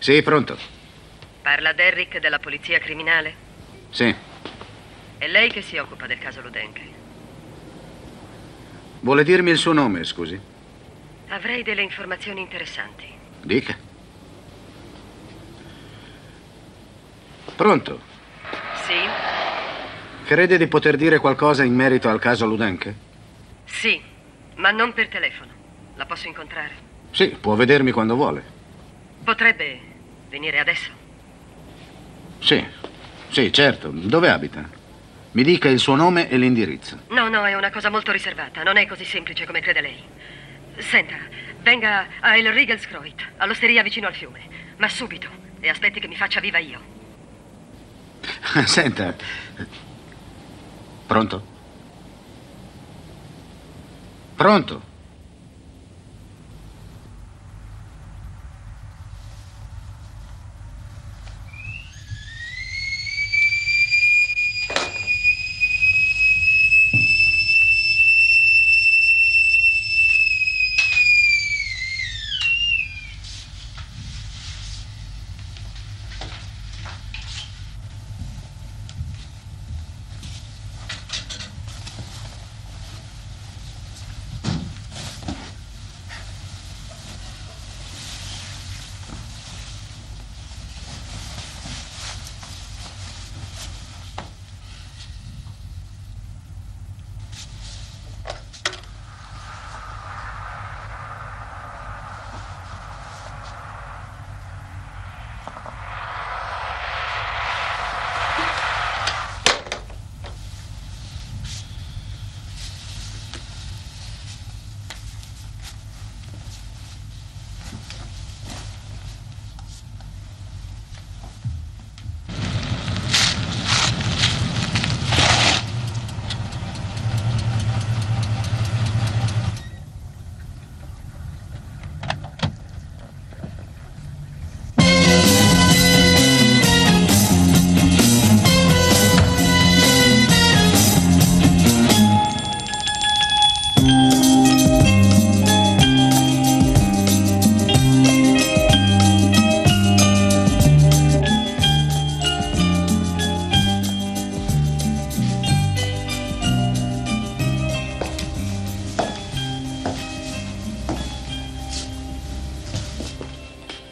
Sì, pronto. Parla Derrick della polizia criminale? Sì. È lei che si occupa del caso Ludenke? Vuole dirmi il suo nome, scusi? Avrei delle informazioni interessanti. Dica. Pronto? Sì? Crede di poter dire qualcosa in merito al caso Ludenke? Sì, ma non per telefono. La posso incontrare? Sì, può vedermi quando vuole. Potrebbe venire adesso? Sì, sì, certo. Dove abita? Mi dica il suo nome e l'indirizzo. No, no, è una cosa molto riservata. Non è così semplice come crede lei. Senta, venga a El Riegelskreuth, all'osteria vicino al fiume. Ma subito. E aspetti che mi faccia viva io. Senta. Pronto? Pronto?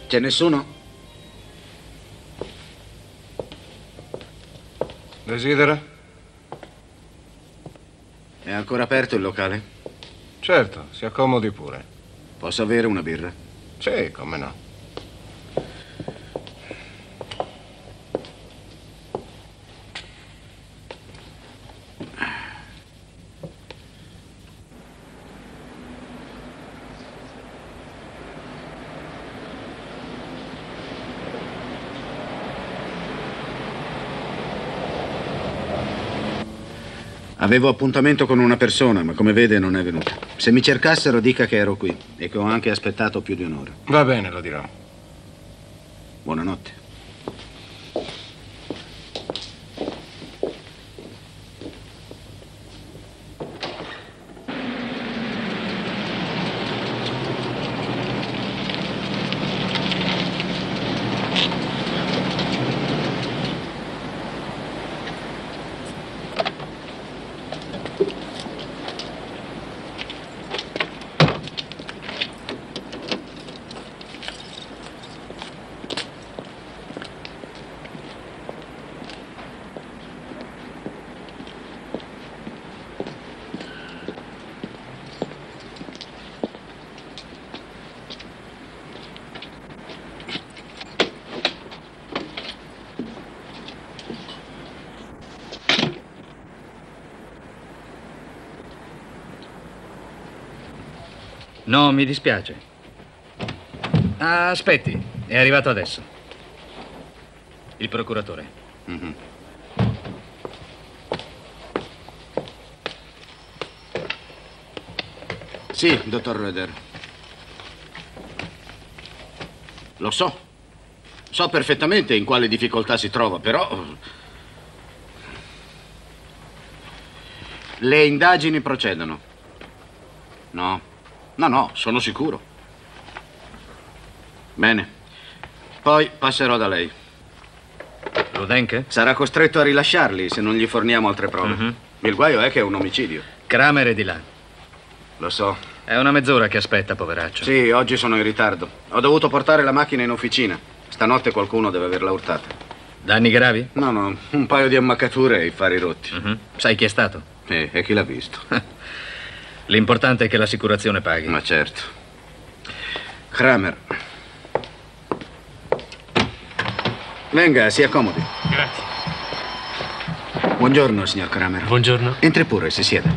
C'è nessuno? Desidera? È ancora aperto il locale? Certo, si accomodi pure. Posso avere una birra? Sì, come no. Avevo appuntamento con una persona, ma come vede non è venuta. Se mi cercassero dica che ero qui e che ho anche aspettato più di un'ora. Va bene, lo dirò. Buonanotte. No, mi dispiace. Aspetti, è arrivato adesso. Il procuratore. Mhm. Sì, dottor Röder. Lo so. So perfettamente in quale difficoltà si trova, però... Le indagini procedono. No, no, no, sono sicuro. Bene. Poi passerò da lei. Rudenke? Sarà costretto a rilasciarli se non gli forniamo altre prove. Mhm. Il guaio è che è un omicidio. Kramer è di là. Lo so. È una mezz'ora che aspetta, poveraccio. Sì, oggi sono in ritardo. Ho dovuto portare la macchina in officina. Stanotte qualcuno deve averla urtata. Danni gravi? No, no, un paio di ammaccature e i fari rotti. Mhm. Sai chi è stato? E, e chi l'ha visto? L'importante è che l'assicurazione paghi. Ma certo. Kramer. Venga, si accomodi. Grazie. Buongiorno, signor Kramer. Buongiorno. Entri pure, si sieda.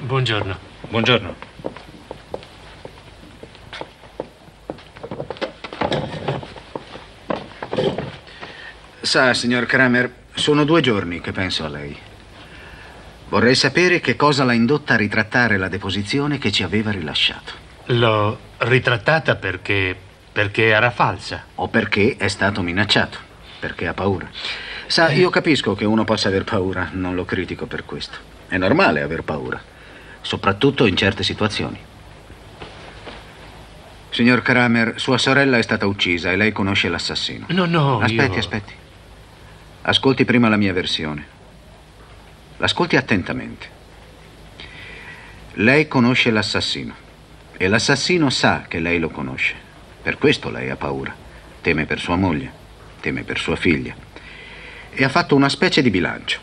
Buongiorno. Buongiorno. Sa, signor Kramer, sono due giorni che penso a lei. Vorrei sapere che cosa l'ha indotta a ritrattare la deposizione che ci aveva rilasciato. L'ho ritrattata perché. perché era falsa. O perché è stato minacciato, perché ha paura. Sa, io capisco che uno possa aver paura, non lo critico per questo. È normale aver paura, soprattutto in certe situazioni. Signor Kramer, sua sorella è stata uccisa e lei conosce l'assassino. No, no. Aspetti, io- aspetti. Ascolti prima la mia versione. L'ascolti attentamente. Lei conosce l'assassino e l'assassino sa che lei lo conosce. Per questo lei ha paura. Teme per sua moglie, teme per sua figlia. E ha fatto una specie di bilancio.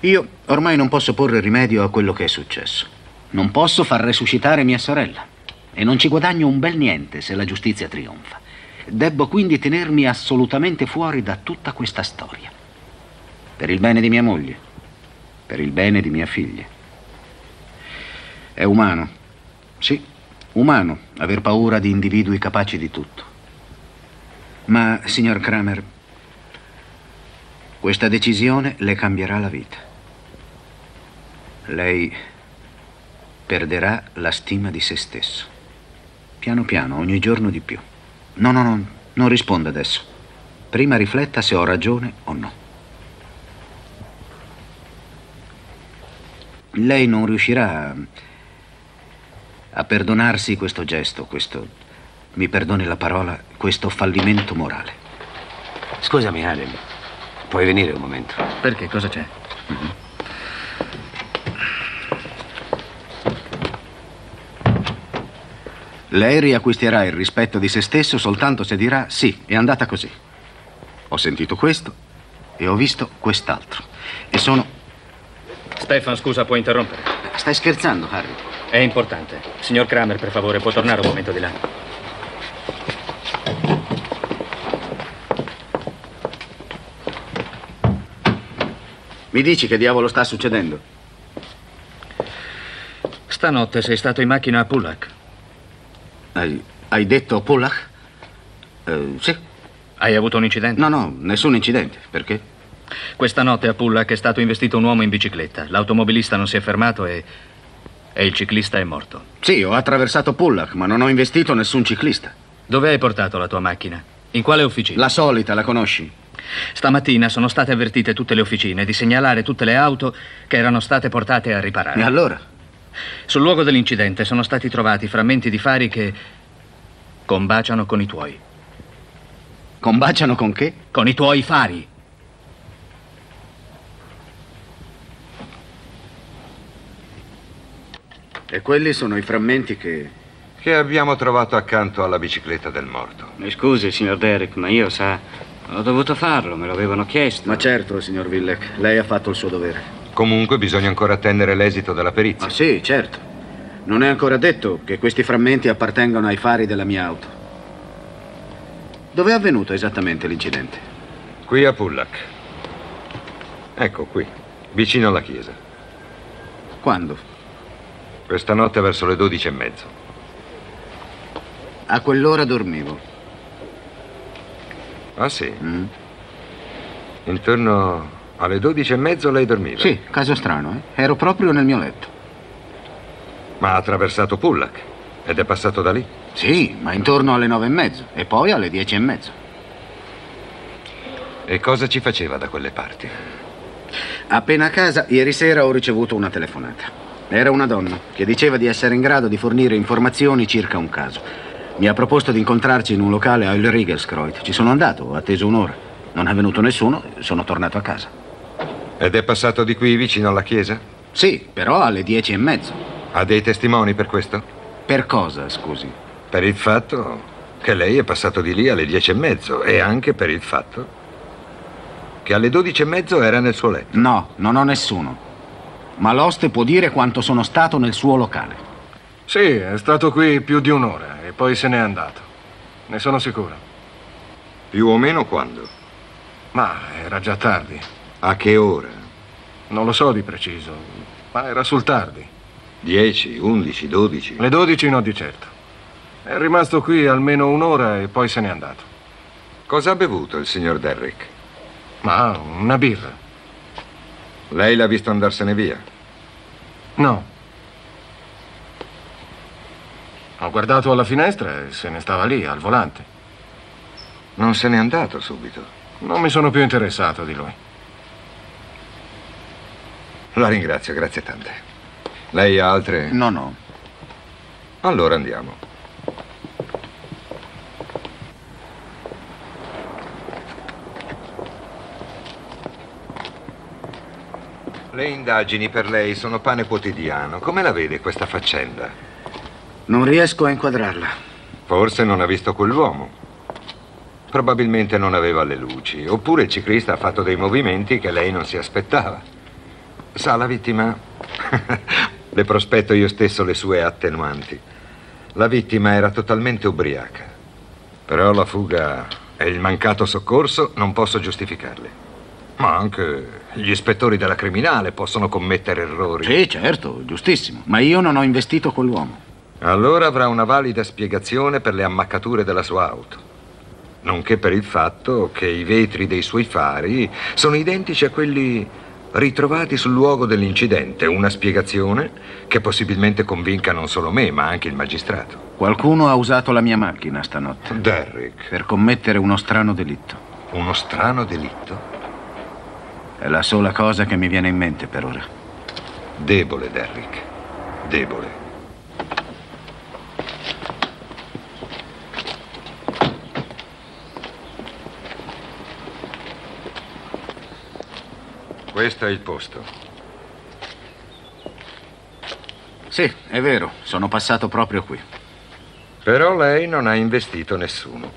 Io ormai non posso porre rimedio a quello che è successo. Non posso far resuscitare mia sorella. E non ci guadagno un bel niente se la giustizia trionfa. Debbo quindi tenermi assolutamente fuori da tutta questa storia. Per il bene di mia moglie, per il bene di mia figlia. È umano, sì, umano aver paura di individui capaci di tutto. Ma, signor Kramer, questa decisione le cambierà la vita. Lei perderà la stima di se stesso. Piano piano, ogni giorno di più. No, no, no, non risponda adesso. Prima rifletta se ho ragione o no. Lei non riuscirà a, a perdonarsi questo gesto, questo, mi perdoni la parola, questo fallimento morale. Scusami, Adam. Puoi venire un momento? Perché? Cosa c'è? Lei riacquisterà il rispetto di se stesso soltanto se dirà sì, è andata così. Ho sentito questo e ho visto quest'altro. E sono... Stefan, scusa, puoi interrompere? Stai scherzando, Harry? È importante. Signor Kramer, per favore, può tornare un momento di là. Mi dici che diavolo sta succedendo? Stanotte sei stato in macchina a Pullack. Hai, hai detto Pollach? Eh, sì. Hai avuto un incidente? No, no, nessun incidente. Perché? Questa notte a Pullack è stato investito un uomo in bicicletta. L'automobilista non si è fermato e... e il ciclista è morto. Sì, ho attraversato Pollach, ma non ho investito nessun ciclista. Dove hai portato la tua macchina? In quale officina? La solita, la conosci? Stamattina sono state avvertite tutte le officine di segnalare tutte le auto che erano state portate a riparare. E allora? Sul luogo dell'incidente sono stati trovati frammenti di fari che combaciano con i tuoi. Combaciano con che? Con i tuoi fari. E quelli sono i frammenti che... Che abbiamo trovato accanto alla bicicletta del morto. Mi scusi, signor Derek, ma io, sa, ho dovuto farlo, me lo avevano chiesto. Ma certo, signor Villek, lei ha fatto il suo dovere. Comunque bisogna ancora attendere l'esito della perizia. Ma sì, certo. Non è ancora detto che questi frammenti appartengano ai fari della mia auto. Dove è avvenuto esattamente l'incidente? Qui a Pullack. Ecco qui, vicino alla chiesa. Quando? Questa notte verso le dodici e mezzo. A quell'ora dormivo. Ah sì? Mm? Intorno alle dodici e mezzo lei dormiva? Sì, caso strano, eh? Ero proprio nel mio letto. Ma ha attraversato Pullack ed è passato da lì? Sì, ma intorno alle nove e mezzo e poi alle dieci e mezzo. E cosa ci faceva da quelle parti? Appena a casa, ieri sera ho ricevuto una telefonata. Era una donna che diceva di essere in grado di fornire informazioni circa un caso. Mi ha proposto di incontrarci in un locale a Il Riegelskreuz. Ci sono andato, ho atteso un'ora. Non è venuto nessuno, sono tornato a casa. Ed è passato di qui vicino alla chiesa? Sì, però alle dieci e mezzo. Ha dei testimoni per questo? Per cosa, scusi? Per il fatto che lei è passato di lì alle dieci e mezzo e anche per il fatto che alle dodici e mezzo era nel suo letto. No, non ho nessuno. Ma l'oste può dire quanto sono stato nel suo locale. Sì, è stato qui più di un'ora e poi se n'è andato. Ne sono sicuro. Più o meno quando? Ma era già tardi. A che ora? Non lo so di preciso, ma era sul tardi. 10, 11, 12. Le 12 no di certo. È rimasto qui almeno un'ora e poi se n'è andato. Cosa ha bevuto il signor Derrick? Ma una birra. Lei l'ha visto andarsene via? No. Ho guardato alla finestra e se ne stava lì, al volante. Non se n'è andato subito. Non mi sono più interessato di lui. La ringrazio, grazie tante. Lei ha altre? No, no. Allora andiamo. Le indagini per lei sono pane quotidiano. Come la vede questa faccenda? Non riesco a inquadrarla. Forse non ha visto quell'uomo. Probabilmente non aveva le luci. Oppure il ciclista ha fatto dei movimenti che lei non si aspettava. Sa, la vittima... le prospetto io stesso le sue attenuanti. La vittima era totalmente ubriaca. Però la fuga e il mancato soccorso non posso giustificarli. Ma anche gli ispettori della criminale possono commettere errori. Sì, certo, giustissimo. Ma io non ho investito quell'uomo. Allora avrà una valida spiegazione per le ammaccature della sua auto. Nonché per il fatto che i vetri dei suoi fari sono identici a quelli ritrovati sul luogo dell'incidente. Una spiegazione che possibilmente convinca non solo me, ma anche il magistrato. Qualcuno ha usato la mia macchina stanotte Derrick, per commettere uno strano delitto. uno strano delitto? È la sola cosa che mi viene in mente per ora. Debole, Derrick. Debole. Questo è il posto. Sì, è vero, sono passato proprio qui. Però lei non ha investito nessuno.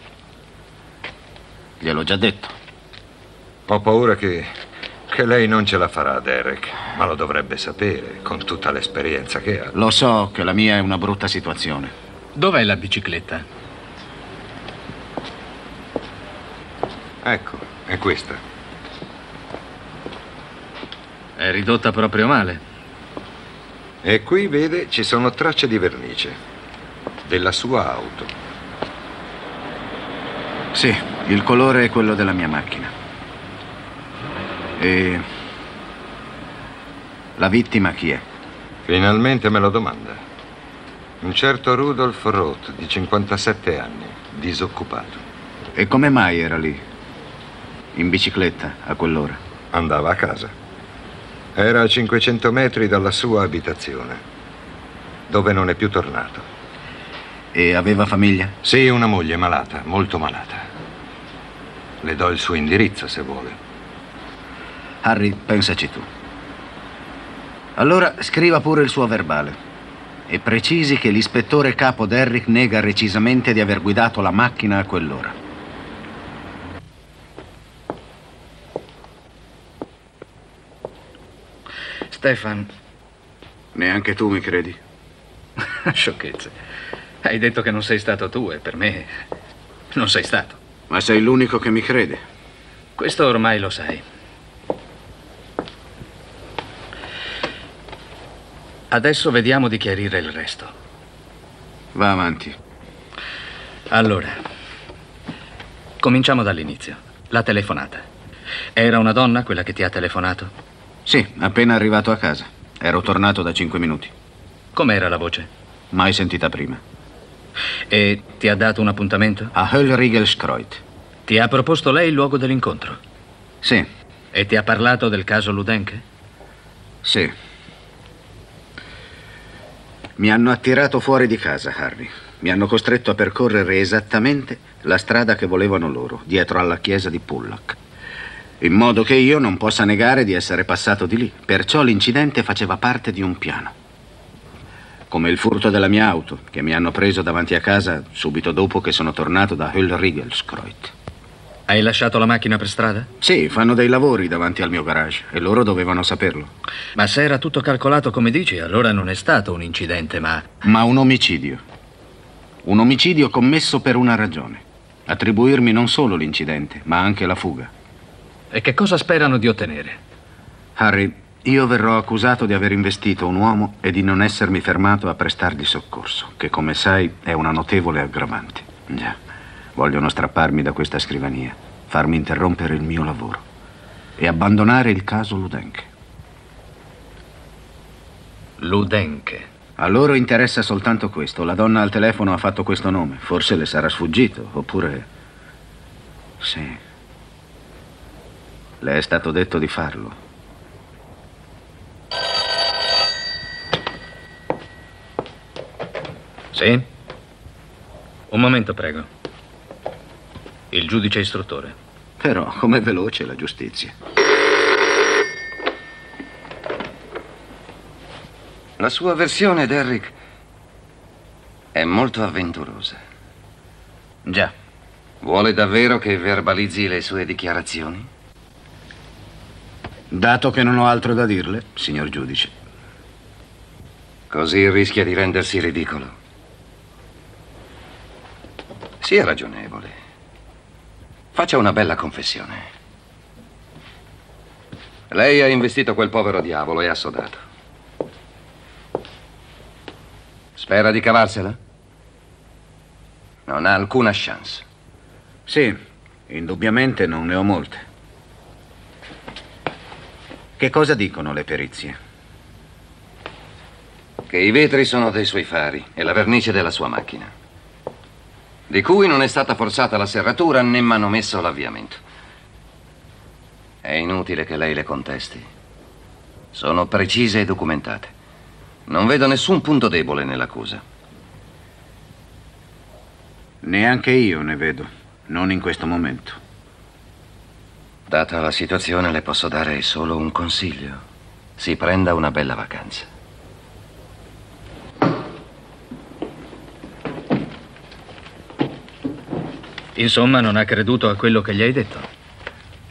Gliel'ho già detto. Ho paura che, che lei non ce la farà, Derek. Ma lo dovrebbe sapere, con tutta l'esperienza che ha. Lo so che la mia è una brutta situazione. Dov'è la bicicletta? Ecco, è questa. È ridotta proprio male. E qui, vede, ci sono tracce di vernice. Della sua auto. Sì, il colore è quello della mia macchina. E la vittima chi è? Finalmente me lo domanda. Un certo Rudolf Roth, di 57 anni, disoccupato. E come mai era lì? In bicicletta a quell'ora? Andava a casa. Era a 500 metri dalla sua abitazione, dove non è più tornato. E aveva famiglia? Sì, una moglie malata, molto malata. Le do il suo indirizzo se vuole. Harry, pensaci tu. Allora scriva pure il suo verbale. E precisi che l'ispettore capo Derrick nega recisamente di aver guidato la macchina a quell'ora. Stefan, Neanche tu mi credi? sciocchezze. Hai detto che non sei stato tu e per me non sei stato. Ma sei l'unico che mi crede. Questo ormai lo sai. Adesso vediamo di chiarire il resto. Va avanti. Allora, cominciamo dall'inizio. La telefonata. Era una donna quella che ti ha telefonato? Sì, appena arrivato a casa. Ero tornato da cinque minuti. Com'era la voce? Mai sentita prima. E ti ha dato un appuntamento? A Höllriegelskreuz. Ti ha proposto lei il luogo dell'incontro? Sì, E ti ha parlato del caso Ludenke? sì. Mi hanno attirato fuori di casa, Harry. mi hanno costretto a percorrere esattamente la strada che volevano loro, dietro alla chiesa di Pullack. In modo che io non possa negare di essere passato di lì. Perciò l'incidente faceva parte di un piano. Come il furto della mia auto, che mi hanno preso davanti a casa subito dopo che sono tornato da Hullriegelskreut. Hai lasciato la macchina per strada? Sì, fanno dei lavori davanti al mio garage e loro dovevano saperlo. Ma se era tutto calcolato come dici, allora non è stato un incidente, ma... Ma un omicidio. Un omicidio commesso per una ragione. Attribuirmi non solo l'incidente, ma anche la fuga. E che cosa sperano di ottenere? Harry, io verrò accusato di aver investito un uomo e di non essermi fermato a prestargli soccorso, che come sai è una notevole aggravante. Già, vogliono strapparmi da questa scrivania, farmi interrompere il mio lavoro e abbandonare il caso Ludenke. Ludenke. A loro interessa soltanto questo. La donna al telefono ha fatto questo nome. Forse le sarà sfuggito, oppure... Sì. Le è stato detto di farlo. Sì? Un momento, prego. Il giudice istruttore. Però, com'è veloce la giustizia. La sua versione, Derrick, è molto avventurosa. Già. Vuole davvero che verbalizzi le sue dichiarazioni? Dato che non ho altro da dirle, signor giudice. Così rischia di rendersi ridicolo. Sia ragionevole. Faccia una bella confessione. Lei ha investito quel povero diavolo e ha sodato. Spera di cavarsela? Non ha alcuna chance. Sì, indubbiamente non ne ho molte. Che cosa dicono le perizie? Che i vetri sono dei suoi fari e la vernice della sua macchina. Di cui non è stata forzata la serratura né manomesso l'avviamento. È inutile che lei le contesti. Sono precise e documentate. Non vedo nessun punto debole nell'accusa. Neanche io ne vedo, non in questo momento. Data la situazione le posso dare solo un consiglio. Si prenda una bella vacanza. Insomma, non ha creduto a quello che gli hai detto.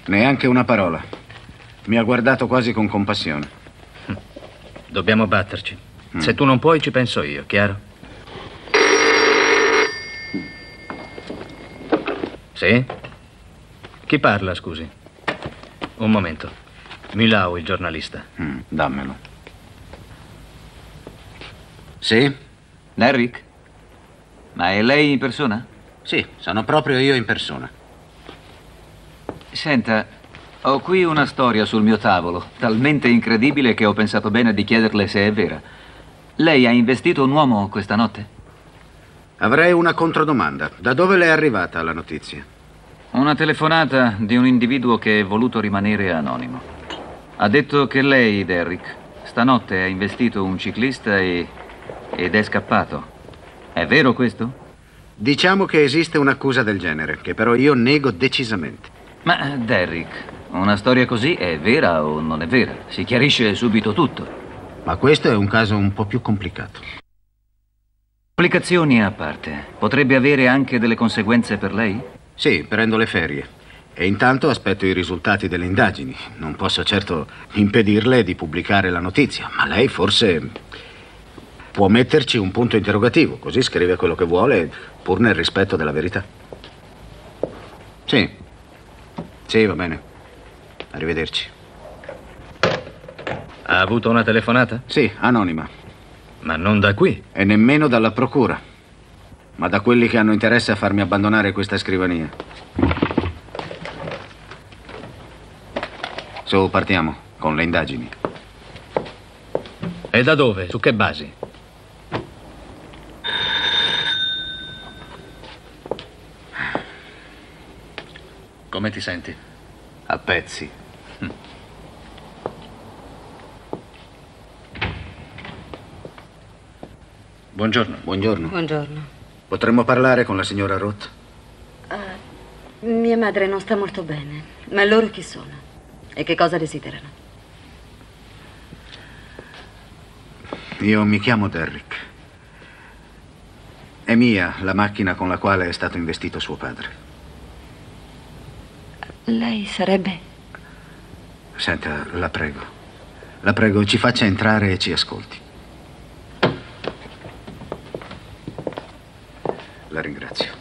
Neanche una parola. Mi ha guardato quasi con compassione. Dobbiamo batterci. Se tu non puoi, ci penso io, chiaro? Sì? Chi parla, scusi? Un momento. Milau, il giornalista. Mm, dammelo. Sì? Derrick? Ma è lei in persona? Sì, sono proprio io in persona. Senta, ho qui una storia sul mio tavolo, talmente incredibile che ho pensato bene di chiederle se è vera. Lei ha investito un uomo questa notte? Avrei una controdomanda. Da dove le è arrivata la notizia? Una telefonata di un individuo che è voluto rimanere anonimo. Ha detto che lei, Derrick, stanotte ha investito un ciclista e... ed è scappato. È vero questo? Diciamo che esiste un'accusa del genere, che però io nego decisamente. Ma, Derrick, una storia così è vera o non è vera? Si chiarisce subito tutto. Ma questo è un caso un po' più complicato. Complicazioni a parte, potrebbe avere anche delle conseguenze per lei? Sì, prendo le ferie. E intanto aspetto i risultati delle indagini. Non posso certo impedirle di pubblicare la notizia, ma lei forse può metterci un punto interrogativo, così scrive quello che vuole, pur nel rispetto della verità. Sì. Sì, va bene. Arrivederci. Ha avuto una telefonata? Sì, anonima. Ma non da qui. E nemmeno dalla procura. Ma da quelli che hanno interesse a farmi abbandonare questa scrivania. Su, partiamo con le indagini. E da dove? Su che basi? Come ti senti? A pezzi. Buongiorno. Buongiorno. Buongiorno. Potremmo parlare con la signora Roth? Uh, mia madre non sta molto bene. Ma loro chi sono? E che cosa desiderano? Io mi chiamo Derrick. È mia la macchina con la quale è stato investito suo padre. Lei sarebbe? Senta, la prego. La prego, ci faccia entrare e ci ascolti. La ringrazio.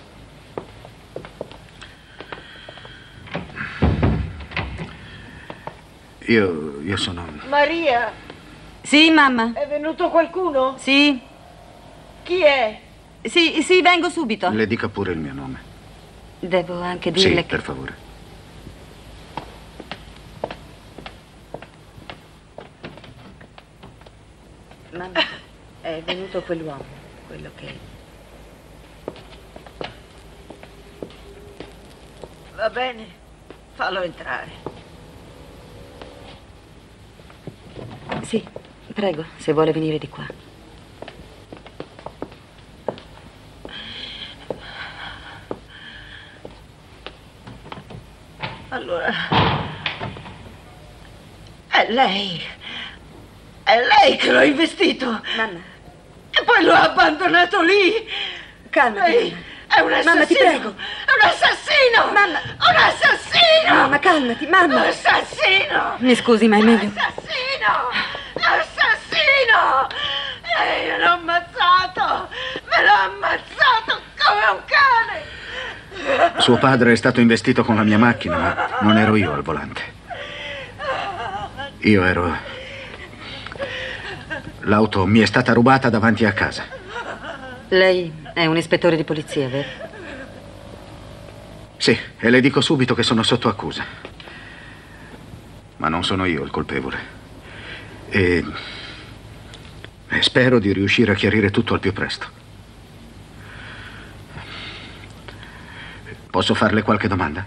Io, io sono... Maria, Sì, mamma. è venuto qualcuno? Sì. Chi è? Sì, sì, vengo subito. Le dica pure il mio nome. Devo anche dirle Sì, che... per favore. Mamma, è venuto quell'uomo, quello che... Va bene, fallo entrare. Sì, prego, se vuole venire di qua. Allora, è lei. È lei che l'ha investito. Mamma. E poi lo ha abbandonato lì. Calmati. Lei è un assassino. Mamma, ti prego. È un assassino. Mamma. Un assassino. Mamma, calmati, Un mamma. assassino. Mi scusi, ma è meglio... Assassino! Assassino! Lei l'ha ammazzato! Me l'ha ammazzato come un cane! Suo padre è stato investito con la mia macchina, ma non ero io al volante. Io ero... L'auto mi è stata rubata davanti a casa. Lei è un ispettore di polizia, vero? Sì, e le dico subito che sono sotto accusa. Ma non sono io il colpevole. E... e spero di riuscire a chiarire tutto al più presto. Posso farle qualche domanda?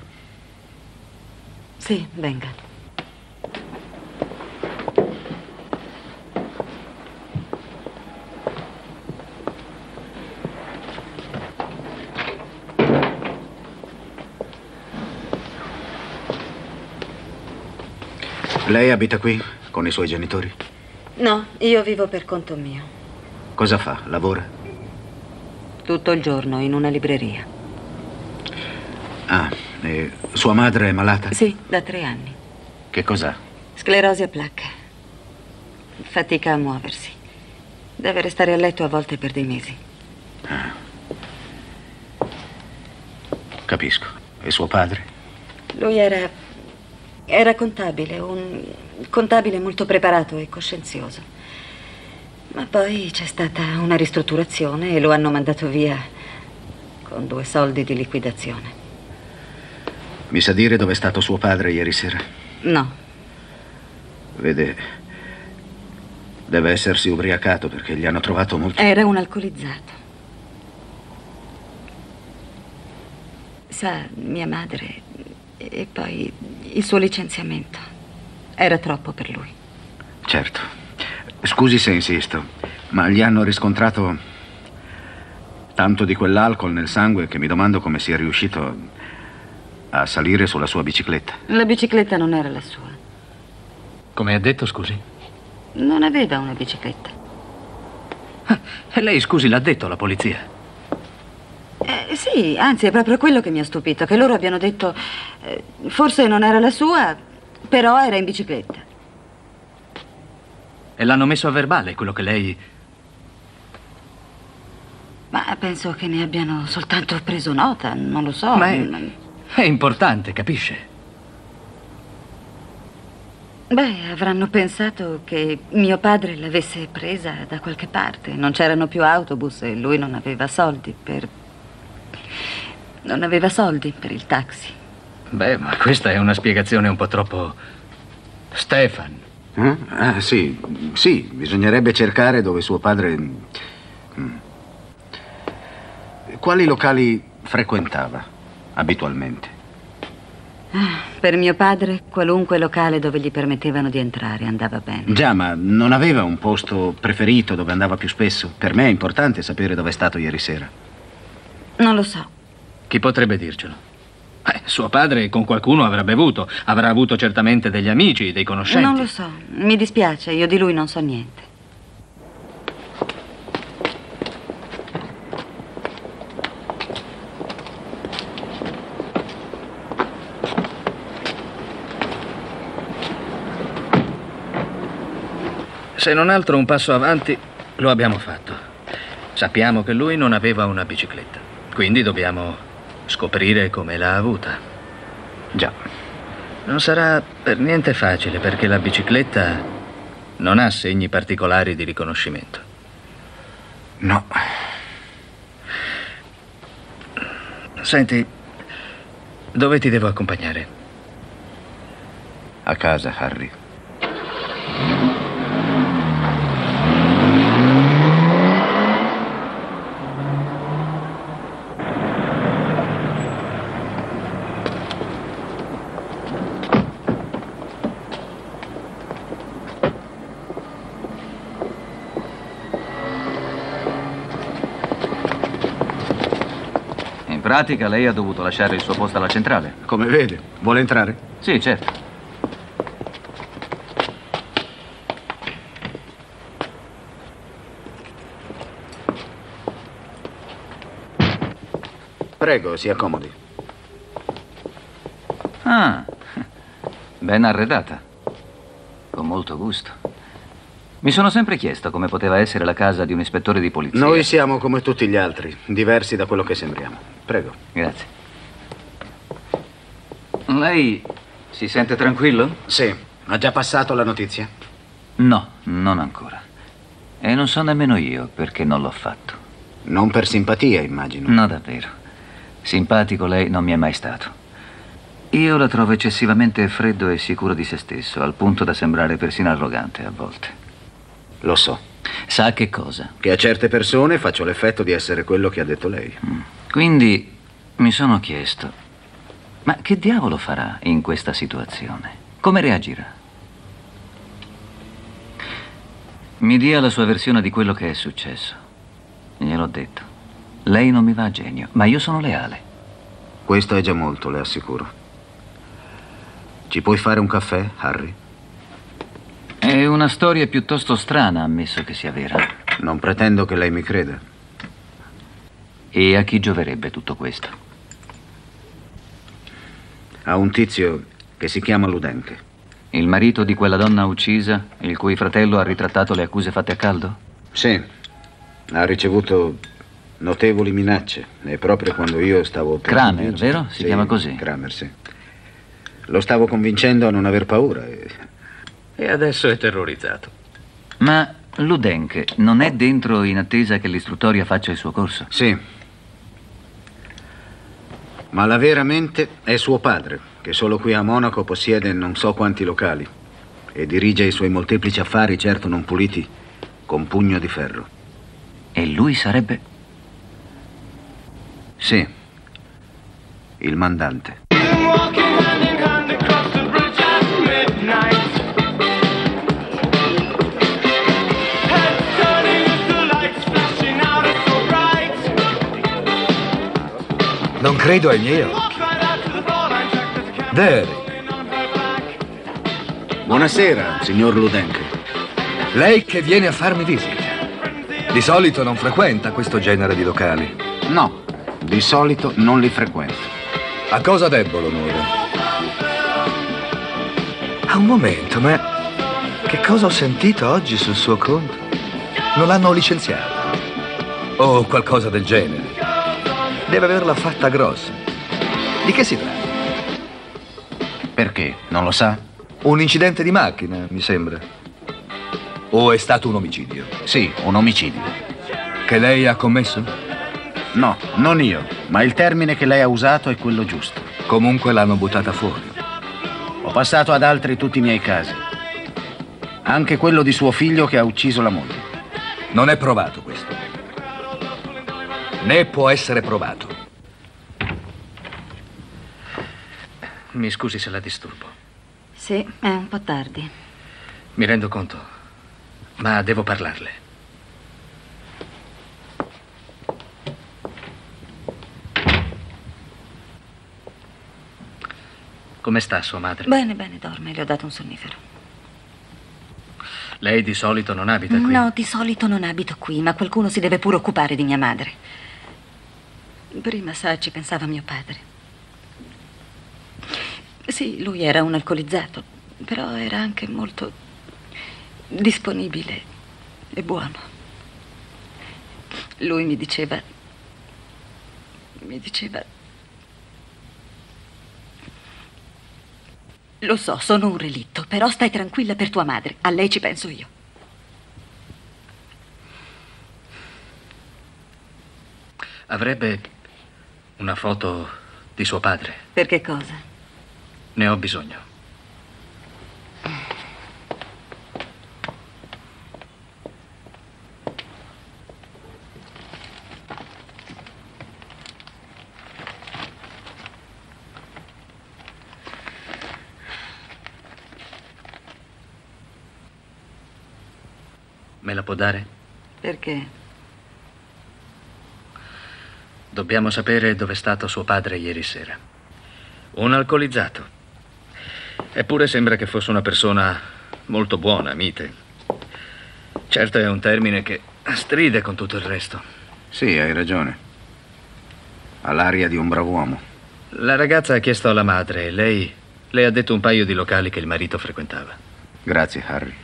Sì, venga. Lei abita qui con i suoi genitori? No, io vivo per conto mio. Cosa fa? Lavora? Tutto il giorno in una libreria. Ah, e sua madre è malata? Sì, da tre anni. Che cos'ha? Sclerosi a placche. Fatica a muoversi. Deve restare a letto a volte per dei mesi. Capisco. E suo padre? Lui era. Era contabile, un contabile molto preparato e coscienzioso. Ma poi c'è stata una ristrutturazione e lo hanno mandato via con due soldi di liquidazione. Mi sa dire dove è stato suo padre ieri sera? No, Vede, deve essersi ubriacato perché gli hanno trovato molto... era un alcolizzato. Sa, mia madre e poi il suo licenziamento. Era troppo per lui. Certo. Scusi se insisto, ma gli hanno riscontrato tanto di quell'alcol nel sangue che mi domando come sia riuscito a salire sulla sua bicicletta. La bicicletta non era la sua. Come ha detto, scusi? Non aveva una bicicletta. E lei, scusi, l'ha detto alla polizia. Eh, sì, anzi è proprio quello che mi ha stupito, che loro abbiano detto eh, forse non era la sua, però era in bicicletta. E l'hanno messo a verbale quello che lei... Ma penso che ne abbiano soltanto preso nota, non lo so. Ma è, è importante, capisce? Beh, avranno pensato che mio padre l'avesse presa da qualche parte. Non c'erano più autobus e lui non aveva soldi per... Non aveva soldi per il taxi. Beh, ma questa è una spiegazione un po' troppo... Stefan. Eh? Ah, sì, sì, bisognerebbe cercare dove suo padre... Mm. Quali locali frequentava abitualmente? Ah, per mio padre, qualunque locale dove gli permettevano di entrare andava bene. Già, ma non aveva un posto preferito dove andava più spesso? Per me è importante sapere dove è stato ieri sera. Non lo so. Chi potrebbe dircelo? Eh, suo padre con qualcuno avrà bevuto. Avrà avuto certamente degli amici, dei conoscenti. Non lo so. Mi dispiace, io di lui non so niente. Se non altro un passo avanti lo abbiamo fatto. Sappiamo che lui non aveva una bicicletta. Quindi dobbiamo scoprire come l'ha avuta. Già. Non sarà per niente facile perché la bicicletta non ha segni particolari di riconoscimento. No. Senti, dove ti devo accompagnare? A casa, Harry. Pratica lei ha dovuto lasciare il suo posto alla centrale. Come vede, vuole entrare? Sì, certo. Prego, si accomodi. Ah, ben arredata. Con molto gusto. Mi sono sempre chiesto come poteva essere la casa di un ispettore di polizia. Noi siamo come tutti gli altri, diversi da quello che sembriamo. Prego. Grazie. Lei si sente tranquillo? Sì. Ha già passato la notizia? No, non ancora. E non so nemmeno io perché non l'ho fatto. Non per simpatia, immagino. No, davvero. Simpatico lei non mi è mai stato. Io la trovo eccessivamente freddo e sicuro di se stesso, al punto da sembrare persino arrogante a volte. Lo so. Sa che cosa? Che a certe persone faccio l'effetto di essere quello che ha detto lei. Quindi mi sono chiesto, ma che diavolo farà in questa situazione? Come reagirà? Mi dia la sua versione di quello che è successo. Gliel'ho detto. Lei non mi va a genio, ma io sono leale. Questo è già molto, le assicuro. Ci puoi fare un caffè, Harry? È una storia piuttosto strana, ammesso che sia vera. Non pretendo che lei mi creda. E a chi gioverebbe tutto questo? A un tizio che si chiama Ludenke. Il marito di quella donna uccisa, il cui fratello ha ritrattato le accuse fatte a caldo? Sì. Ha ricevuto notevoli minacce. E proprio quando io stavo... per Kramer, vero? Si Sì, chiama così? Kramer, sì. Lo stavo convincendo a non aver paura. e- E adesso è terrorizzato. Ma Ludenke non è dentro in attesa che l'istruttoria faccia il suo corso? Sì. Ma la vera mente è suo padre, che solo qui a Monaco possiede non so quanti locali e dirige i suoi molteplici affari, certo non puliti, con pugno di ferro. E lui sarebbe? Sì. Il mandante. Non credo ai miei occhi. Derek, Buonasera, signor Ludenke. lei che viene a farmi visita. Di solito non frequenta questo genere di locali. No, di solito non li frequento. A cosa debbo l'onore? A un momento, ma che cosa ho sentito oggi sul suo conto? Non l'hanno licenziato. O qualcosa del genere. Deve averla fatta grossa. Di che si tratta? Perché? Non lo sa? Un incidente di macchina, mi sembra. O è stato un omicidio? Sì, un omicidio. Che lei ha commesso? No, non io, ma il termine che lei ha usato è quello giusto. Comunque l'hanno buttata fuori. Ho passato ad altri tutti i miei casi. Anche quello di suo figlio che ha ucciso la moglie. Non è provato questo né può essere provato. Mi scusi se la disturbo. Sì, è un po' tardi. Mi rendo conto, ma devo parlarle. Come sta sua madre? Bene, bene, dorme. Le ho dato un sonnifero. Lei di solito non abita qui? No, di solito non abito qui, ma qualcuno si deve pure occupare di mia madre. Prima, sa, ci pensava mio padre. Sì, lui era un alcolizzato, però era anche molto disponibile e buono. Lui mi diceva... mi diceva... Lo so, sono un relitto, però stai tranquilla per tua madre. A lei ci penso io. Avrebbe una foto di suo padre. Per che cosa? Ne ho bisogno. Me la può dare? Perché? Dobbiamo sapere dove è stato suo padre ieri sera. Un alcolizzato. Eppure sembra che fosse una persona molto buona, mite. Certo è un termine che stride con tutto il resto. Sì, hai ragione. Ha l'aria di un brav'uomo. La ragazza ha chiesto alla madre e lei le ha detto un paio di locali che il marito frequentava. Grazie, Harry.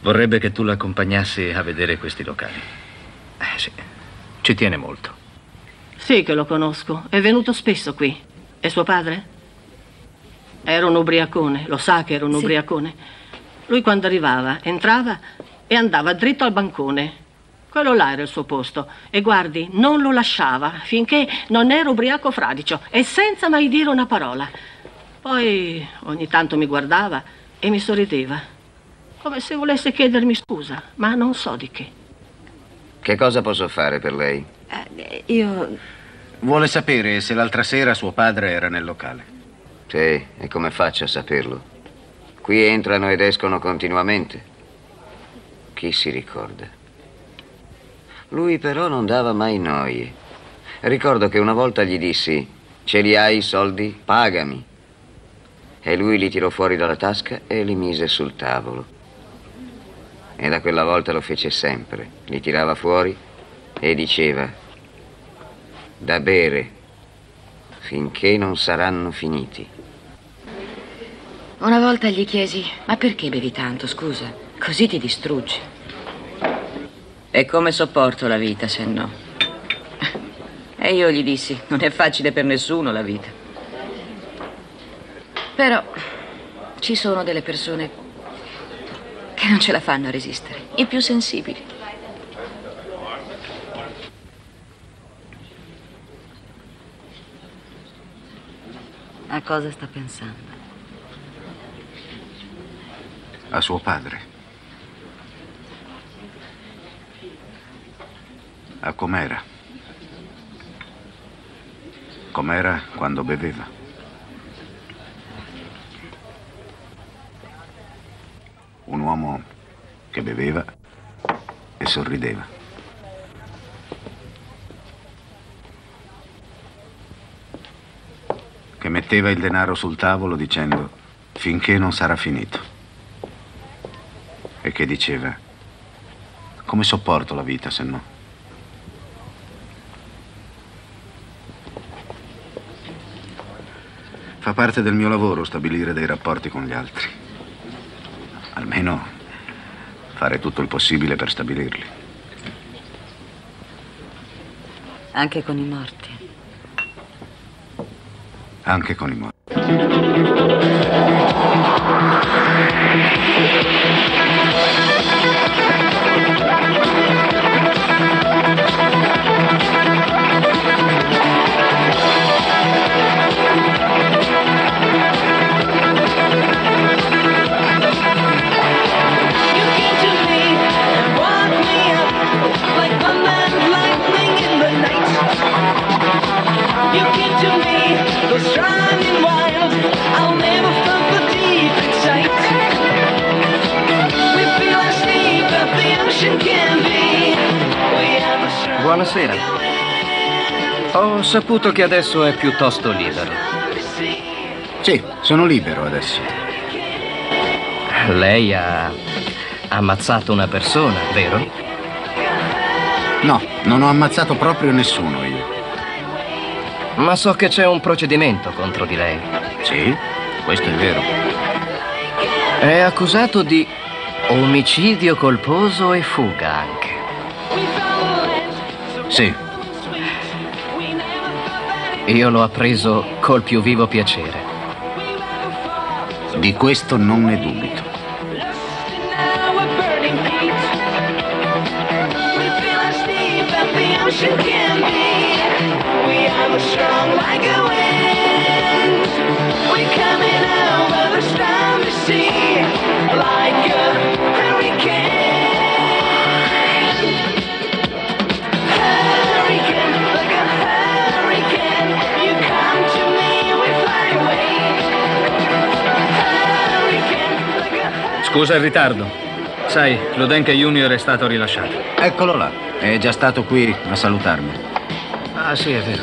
Vorrebbe che tu l'accompagnassi a vedere questi locali. Eh sì, ci tiene molto. Sì che lo conosco. È venuto spesso qui. È suo padre? Era un ubriacone, lo sa che era un Sì. ubriacone. Lui quando arrivava entrava e andava dritto al bancone. Quello là era il suo posto. E guardi, non lo lasciava finché non era ubriaco fradicio e senza mai dire una parola. Poi ogni tanto mi guardava e mi sorrideva. Come se volesse chiedermi scusa, ma non so di che. Che cosa posso fare per lei? Eh, io... Vuole sapere se l'altra sera suo padre era nel locale. Sì, e come faccio a saperlo? Qui entrano ed escono continuamente. Chi si ricorda? Lui però non dava mai noie. Ricordo che una volta gli dissi, ce li hai i soldi? Pagami. E lui li tirò fuori dalla tasca e li mise sul tavolo. E da quella volta lo fece sempre. Li tirava fuori e diceva, da bere, finché non saranno finiti. Una volta gli chiesi, ma perché bevi tanto, scusa? Così ti distruggi. E come sopporto la vita se no? E io gli dissi, non è facile per nessuno la vita. Però ci sono delle persone che non ce la fanno a resistere, i più sensibili. A cosa sta pensando? A suo padre. A com'era. Com'era quando beveva. Un uomo che beveva e sorrideva. Che metteva il denaro sul tavolo dicendo finché non sarà finito. E che diceva come sopporto la vita se no? Fa parte del mio lavoro stabilire dei rapporti con gli altri. Almeno fare tutto il possibile per stabilirli. Anche con i morti. Anche con i morti. Saputo che adesso è piuttosto libero. Sì, sono libero adesso. Lei ha ammazzato una persona, vero? No, non ho ammazzato proprio nessuno io. Ma so che c'è un procedimento contro di lei. Sì, questo è vero. È accusato di omicidio colposo e fuga anche. Sì. Io l'ho appreso col più vivo piacere. Di questo non ne dubito. Scusa il ritardo. Sai, Ludenke Junior è stato rilasciato. Eccolo là. È già stato qui a salutarmi. Ah, sì, è vero.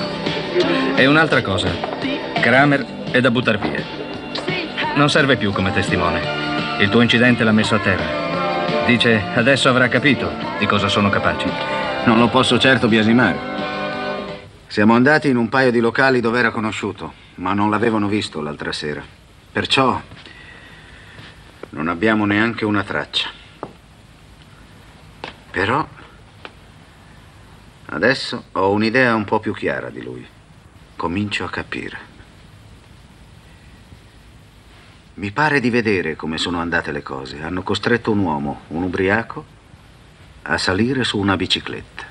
E un'altra cosa. Kramer è da buttar via. Non serve più come testimone. Il tuo incidente l'ha messo a terra. Dice, adesso avrà capito di cosa sono capaci. Non lo posso certo biasimare. Siamo andati in un paio di locali dove era conosciuto, ma non l'avevano visto l'altra sera. Perciò non abbiamo neanche una traccia. Però adesso ho un'idea un po' più chiara di lui. Comincio a capire. Mi pare di vedere come sono andate le cose. Hanno costretto un uomo, un ubriaco, a salire su una bicicletta.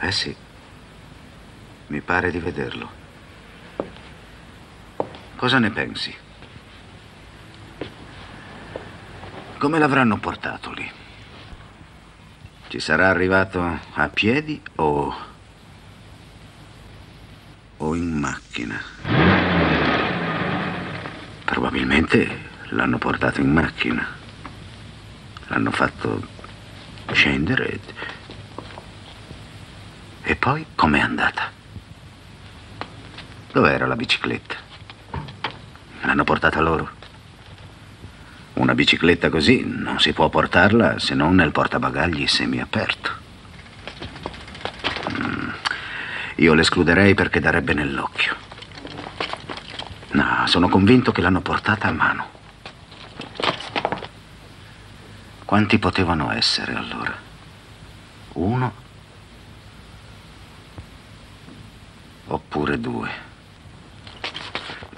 Eh sì, mi pare di vederlo. Cosa ne pensi? Come l'avranno portato lì? Ci sarà arrivato a piedi o... o in macchina? Probabilmente l'hanno portato in macchina. L'hanno fatto scendere. E, poi com'è andata? Dov'era la bicicletta? L'hanno portata loro? Una bicicletta così non si può portarla se non nel portabagagli semiaperto. Mm, Io l'escluderei perché darebbe nell'occhio. No, sono convinto che l'hanno portata a mano. Quanti potevano essere allora? Uno? Oppure due?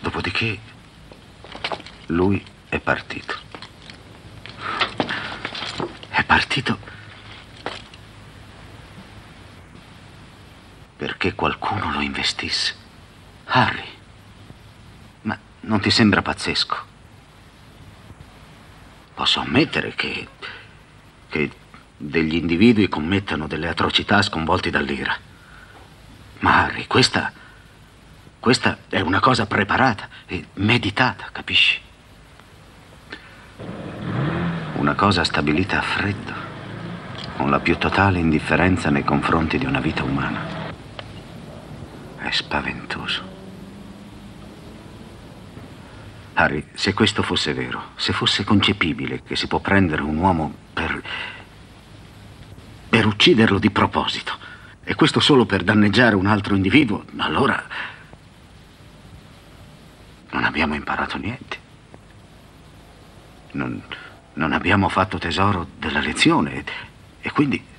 Dopodiché lui è partito. È partito perché qualcuno lo investisse. Harry, ma non ti sembra pazzesco? Posso ammettere che, che degli individui commettano delle atrocità sconvolti dall'ira. Ma Harry, questa, questa è una cosa preparata e meditata, capisci? Una cosa stabilita a freddo, con la più totale indifferenza nei confronti di una vita umana. È spaventoso. Harry, se questo fosse vero, se fosse concepibile che si può prendere un uomo per. per ucciderlo di proposito, e questo solo per danneggiare un altro individuo, allora. non abbiamo imparato niente. Non, non abbiamo fatto tesoro della lezione e, e quindi...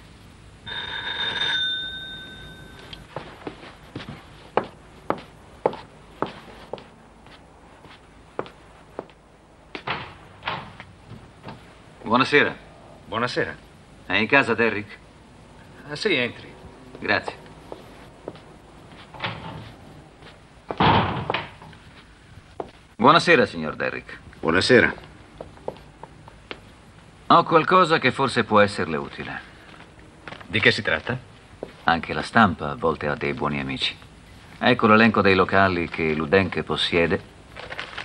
Buonasera. Buonasera. È in casa Derrick? Ah, sì, entri. Grazie. Buonasera, signor Derrick. Buonasera. Ho qualcosa che forse può esserle utile. Di che si tratta? Anche la stampa a volte ha dei buoni amici. Ecco l'elenco dei locali che Ludenke possiede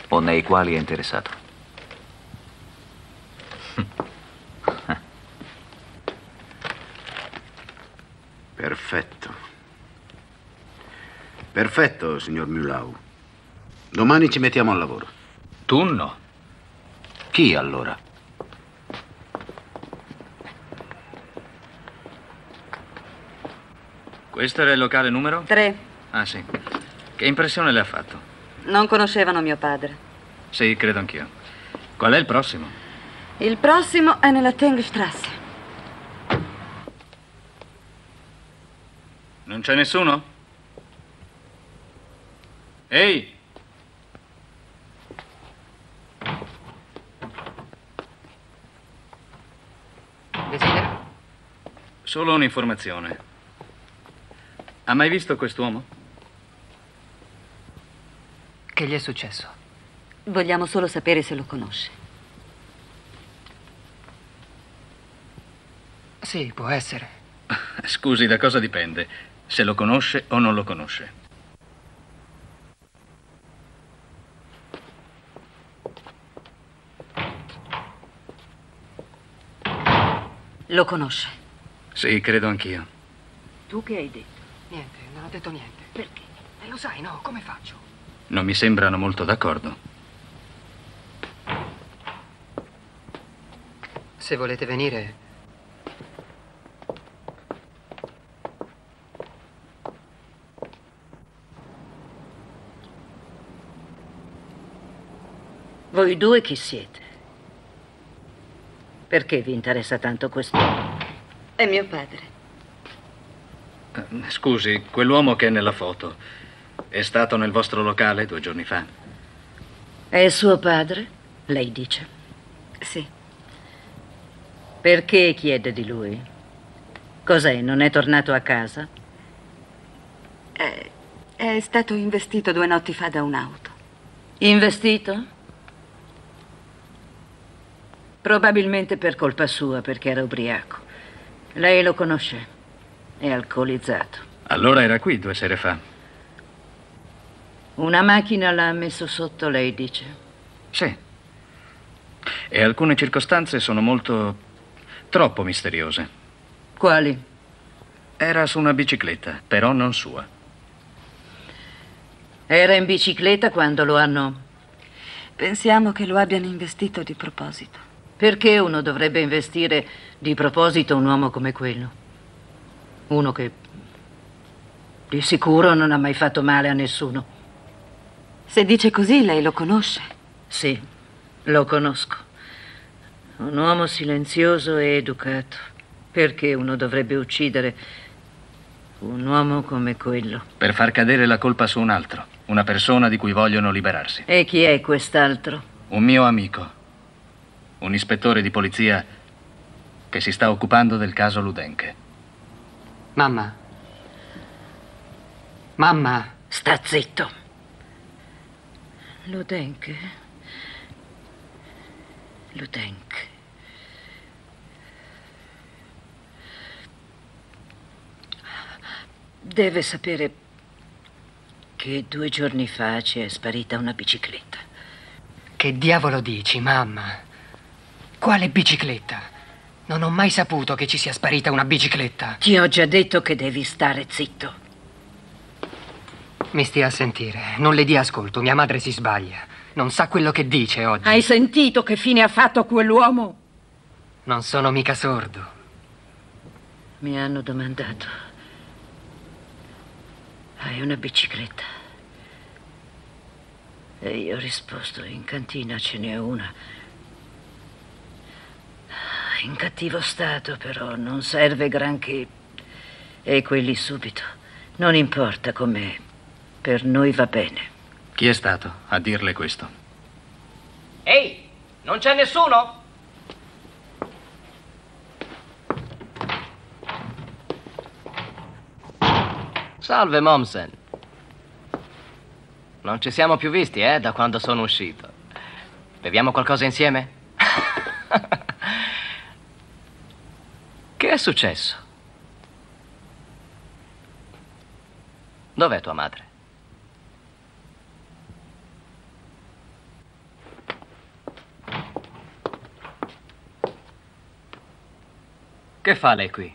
o nei quali è interessato. Perfetto. Perfetto, signor Mulau. Domani ci mettiamo al lavoro. Tu no. Chi allora? Questo era il locale numero? Tre. Ah, sì. Che impressione le ha fatto? Non conoscevano mio padre. Sì, credo anch'io. Qual è il prossimo? Il prossimo è nella Tengstrasse. Non c'è nessuno? Ehi! Desidera? Solo un'informazione. Ha mai visto quest'uomo? Che gli è successo? Vogliamo solo sapere se lo conosce. Sì, può essere. Scusi, da cosa dipende? Se lo conosce o non lo conosce? Lo conosce. Sì, credo anch'io. Tu che hai detto? Niente, non ho detto niente. Perché? E lo sai, no? Come faccio? Non mi sembrano molto d'accordo. Se volete venire... Voi due chi siete? Perché vi interessa tanto quest'uomo? È mio padre. Eh, Scusi, quell'uomo che è nella foto è stato nel vostro locale due giorni fa? È suo padre? Lei dice. Sì. Perché chiede di lui? Cos'è? Non è tornato a casa? È, è stato investito due notti fa da un'auto. Investito? Probabilmente per colpa sua, perché era ubriaco. Lei lo conosce. È alcolizzato. Allora era qui due sere fa. Una macchina l'ha messo sotto, lei dice. Sì. E alcune circostanze sono molto... troppo misteriose. Quali? Era su una bicicletta, però non sua. Era in bicicletta quando lo hanno... Pensiamo che lo abbiano investito di proposito. Perché uno dovrebbe investire di proposito un uomo come quello? Uno che di sicuro non ha mai fatto male a nessuno. Se dice così, lei lo conosce? Sì, lo conosco. Un uomo silenzioso e educato. Perché uno dovrebbe uccidere un uomo come quello? Per far cadere la colpa su un altro, una persona di cui vogliono liberarsi. E chi è quest'altro? Un mio amico, un ispettore di polizia che si sta occupando del caso Ludenke. Mamma. Mamma. Sta zitto. Ludenke. Ludenke. Deve sapere che due giorni fa ci è sparita una bicicletta. Che diavolo dici, mamma? Quale bicicletta? Non ho mai saputo che ci sia sparita una bicicletta. Ti ho già detto che devi stare zitto. Mi stia a sentire. Non le dia ascolto. Mia madre si sbaglia. Non sa quello che dice oggi. Hai sentito che fine ha fatto quell'uomo? Non sono mica sordo. Mi hanno domandato. Hai una bicicletta? E io ho risposto, in cantina ce n'è una. In cattivo stato, però, non serve granché. E quelli subito. Non importa com'è. Per noi va bene. Chi è stato a dirle questo? Ehi, non c'è nessuno? Salve, Momsen. Non ci siamo più visti, eh, da quando sono uscito. Beviamo qualcosa insieme? che è successo? Dov'è tua madre? Che fa lei qui?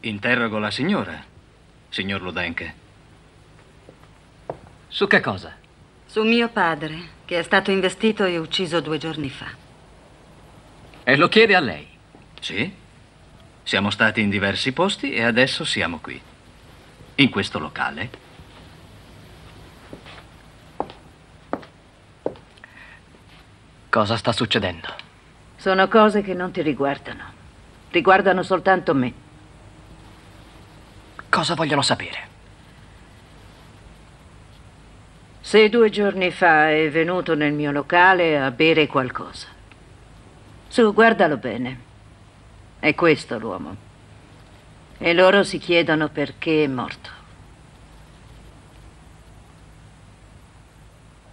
Interrogo la signora, signor Ludenke. Su che cosa? Su mio padre, che è stato investito e ucciso due giorni fa. E lo chiede a lei? Sì. Siamo stati in diversi posti e adesso siamo qui. In questo locale. Cosa sta succedendo? Sono cose che non ti riguardano. Riguardano soltanto me. Cosa vogliono sapere? Se due giorni fa è venuto nel mio locale a bere qualcosa. Su, guardalo bene. È questo l'uomo. E loro si chiedono perché è morto.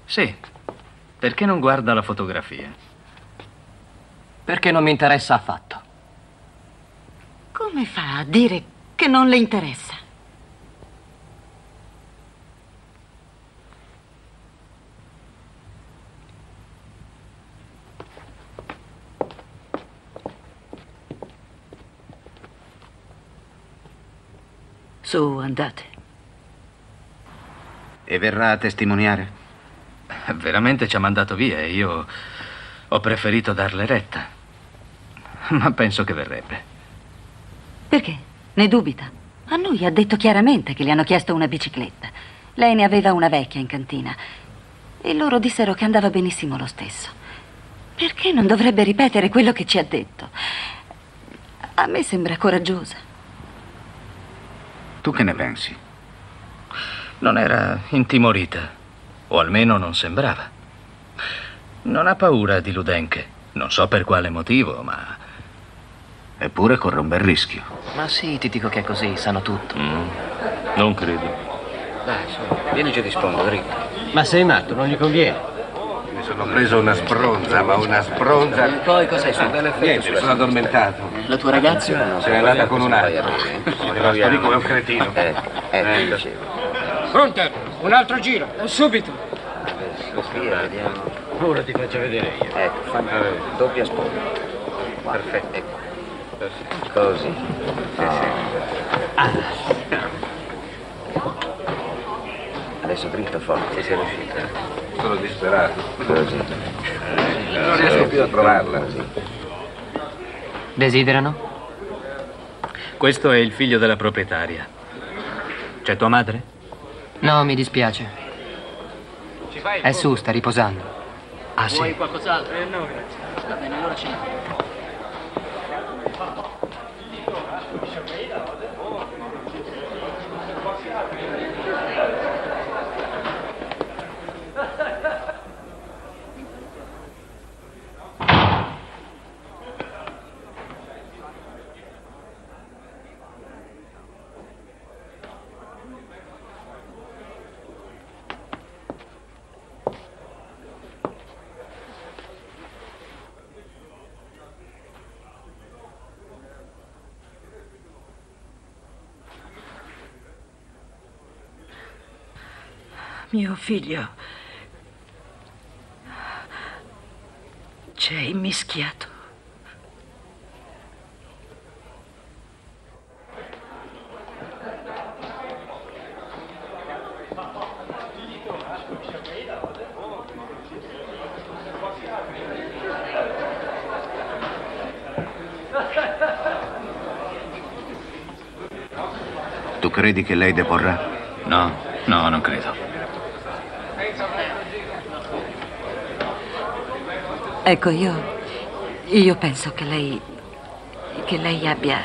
Sì. Perché non guarda la fotografia? Perché non mi interessa affatto. Come fa a dire che non le interessa? Su, andate. E verrà a testimoniare? Veramente ci ha mandato via e io ho preferito darle retta. Ma penso che verrebbe. Perché? Ne dubita? A noi ha detto chiaramente che le hanno chiesto una bicicletta. Lei ne aveva una vecchia in cantina. E loro dissero che andava benissimo lo stesso. Perché non dovrebbe ripetere quello che ci ha detto? A me sembra coraggiosa. Tu che ne pensi? Non era intimorita, o almeno non sembrava. Non ha paura di Ludenche. Non so per quale motivo, ma Eppure corre un bel rischio. Ma sì, ti dico che è così, sanno tutto. Non credo. Dai, su, vieni giù di sponda, dritto. Ma sei matto, non gli conviene. Mi sono preso una spronza, ma una spronza. Poi cosa hai fatto? Niente, mi sono addormentato. La tua ragazza? Se n'è andata con un altro. Deve lì come un cretino. Eh, eh, dicevo. Pronto, un altro giro. Subito. Sofia, vediamo. Ora ti faccio vedere io. Ecco, fammi doppia sponda. Perfetto. Ecco. Così. Adesso dritto forte, sei riuscito. Sono disperato. Così. Non riesco più a trovarla. Desiderano? questo è il figlio della proprietaria. C'è tua madre? No, mi dispiace. È su, sta riposando. Ah, sì. qualcos'altro? Eh, no, grazie. Va bene, allora ci Mio figlio c'è immischiato. Tu credi che lei deporrà? No, no, non credo. Ecco, io. Io penso che lei. che lei abbia.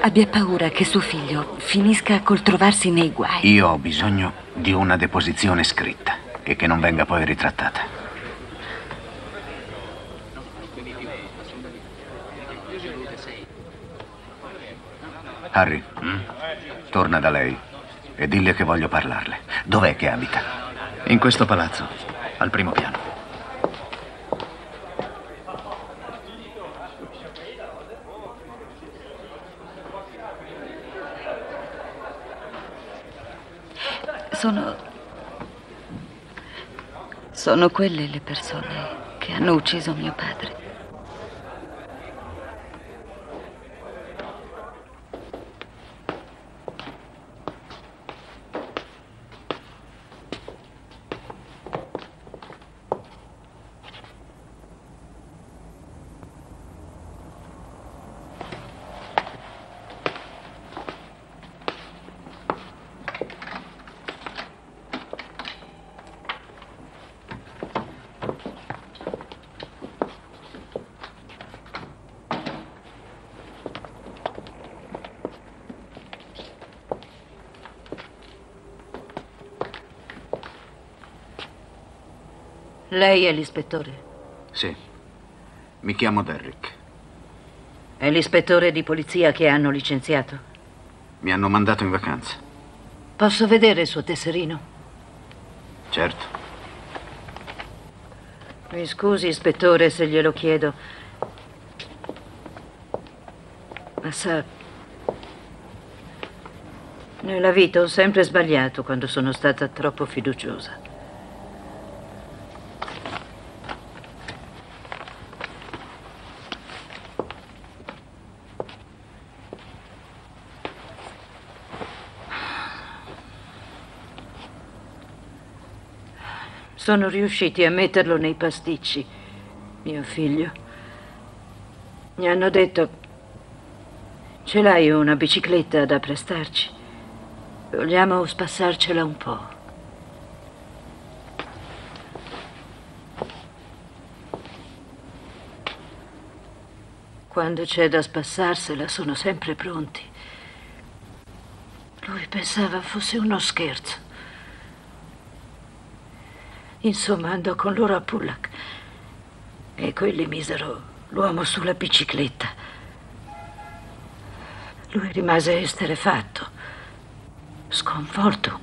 abbia paura che suo figlio finisca col trovarsi nei guai. Io ho bisogno di una deposizione scritta e che non venga poi ritrattata. Harry, torna da lei e dille che voglio parlarle. Dov'è che abita? In questo palazzo, al primo piano. Sono. sono quelle le persone che hanno ucciso mio padre. Lei è l'ispettore? Sì. Mi chiamo Derrick. È l'ispettore di polizia che hanno licenziato? Mi hanno mandato in vacanza. Posso vedere il suo tesserino? Certo. Mi scusi, ispettore, se glielo chiedo. Ma sa, nella vita ho sempre sbagliato quando sono stata troppo fiduciosa. Sono riusciti a metterlo nei pasticci, mio figlio. Mi hanno detto, ce l'hai una bicicletta da prestarci? Vogliamo spassarcela un po'. Quando c'è da spassarsela sono sempre pronti. Lui pensava fosse uno scherzo. Insomma, andò con loro a Pullack e quelli misero l'uomo sulla bicicletta. Lui rimase esterefatto, sconvolto,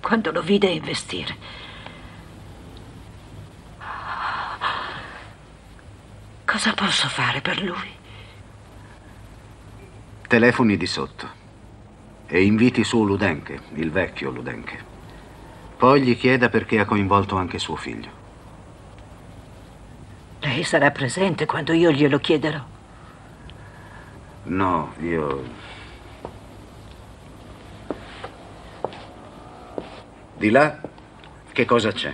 quando lo vide investire. Cosa posso fare per lui? Telefoni di sotto e inviti su Ludenke, il vecchio Ludenke. Poi gli chieda perché ha coinvolto anche suo figlio. Lei sarà presente quando io glielo chiederò. No, io... Di là, che cosa c'è?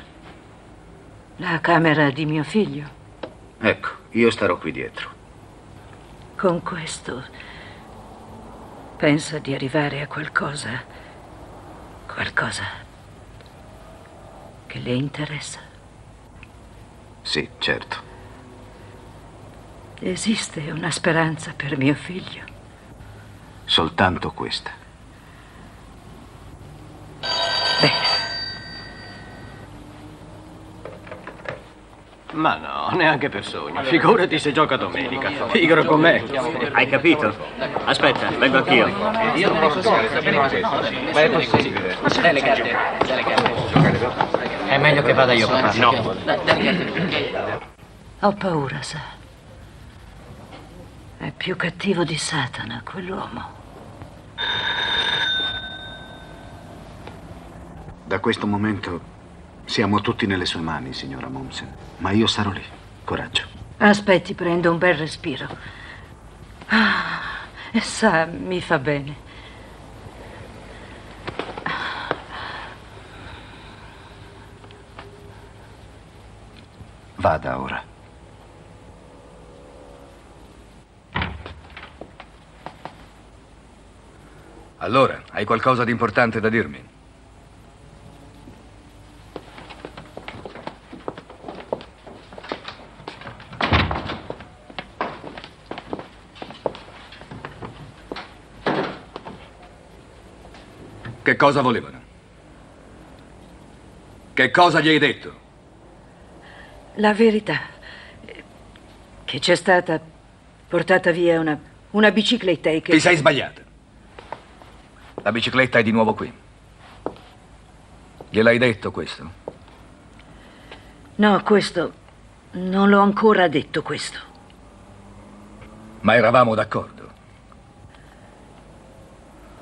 La camera di mio figlio. Ecco, io starò qui dietro. Con questo pensa di arrivare a qualcosa, qualcosa che le interessa. Sì, certo. Esiste una speranza per mio figlio. Soltanto questa. Ma no, neanche per sogno. Figurati se gioca domenica. Figaro con me. Hai capito? Aspetta, vengo anch'io. Io non posso sapere, ma è possibile. Dai le meglio che vada io, papà. No. Ho paura, sa. È più cattivo di Satana, quell'uomo. Da questo momento siamo tutti nelle sue mani, signora Momsen. Ma io sarò lì. Coraggio. Aspetti, prendo un bel respiro. Ah, e sa, mi fa bene. Vada ora. Allora, hai qualcosa di importante da dirmi? Che cosa volevano? Che cosa gli hai detto? La verità. Che c'è stata portata via una, una bicicletta e che... Ti sei sbagliata. La bicicletta è di nuovo qui. Gliel'hai detto questo? No, questo... Non l'ho ancora detto questo. Ma eravamo d'accordo.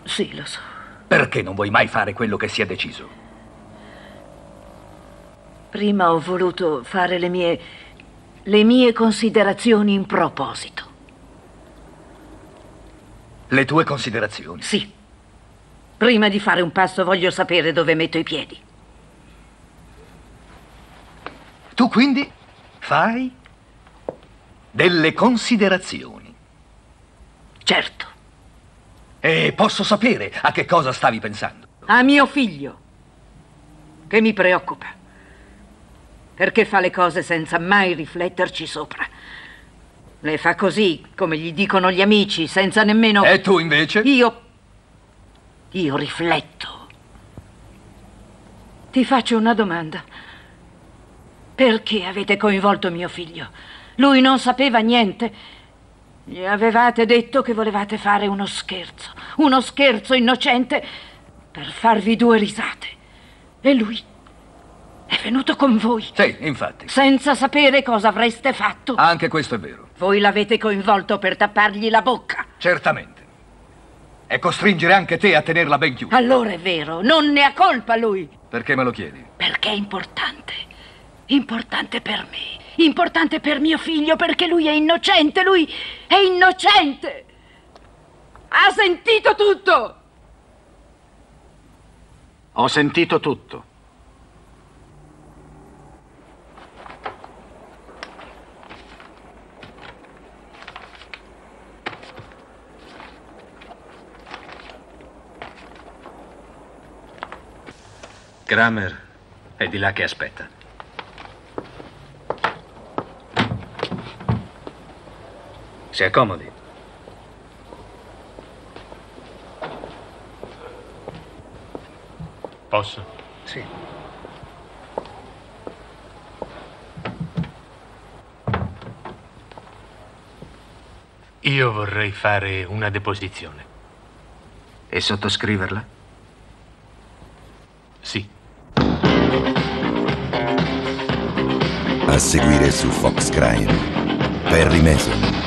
Sì, lo so. Perché non vuoi mai fare quello che si è deciso? Prima ho voluto fare le mie... le mie considerazioni in proposito. Le tue considerazioni? Sì. Prima di fare un passo voglio sapere dove metto i piedi. Tu quindi fai delle considerazioni. Certo. E posso sapere a che cosa stavi pensando? A mio figlio. Che mi preoccupa. Perché fa le cose senza mai rifletterci sopra. Le fa così, come gli dicono gli amici, senza nemmeno... E tu invece? Io... Io rifletto. Ti faccio una domanda. Perché avete coinvolto mio figlio? Lui non sapeva niente. Gli avevate detto che volevate fare uno scherzo, uno scherzo innocente per farvi due risate. E lui è venuto con voi. Sì, infatti. Senza sapere cosa avreste fatto. Anche questo è vero. Voi l'avete coinvolto per tappargli la bocca. Certamente. E costringere anche te a tenerla ben chiusa. Allora è vero, non ne ha colpa lui. Perché me lo chiedi? Perché è importante. Importante per me. Importante per mio figlio perché lui è innocente. Lui è innocente. Ha sentito tutto. Ho sentito tutto. Kramer è di là che aspetta. Si accomodi. Posso? Sì. Io vorrei fare una deposizione. E sottoscriverla? Sì. A seguire su Fox Crime. Perry Mason.